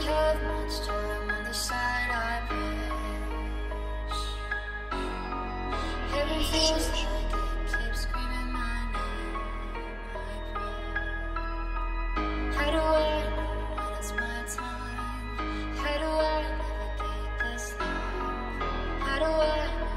don't have much time on the side I wish Heaven feels like it keeps screaming my name, I pray How do I my time? How do I navigate this? How do I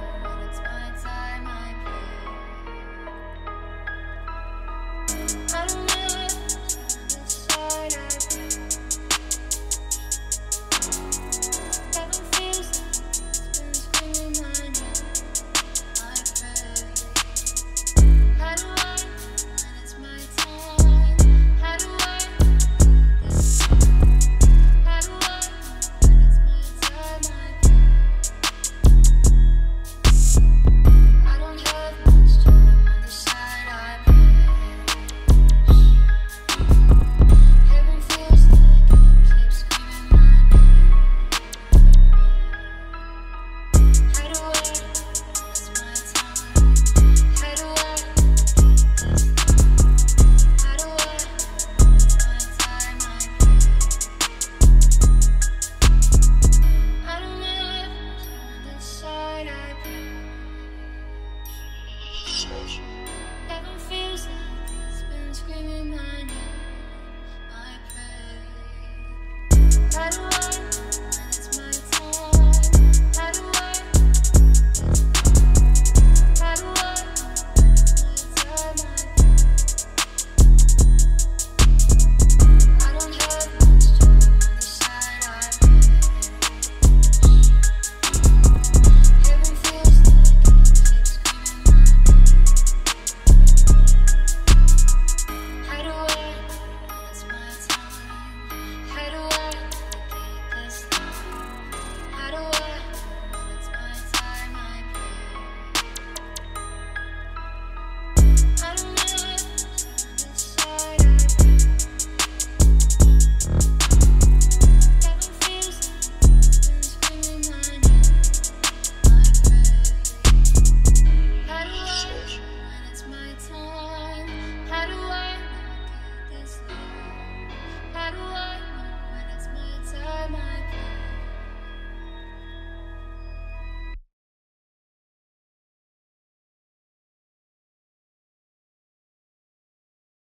screaming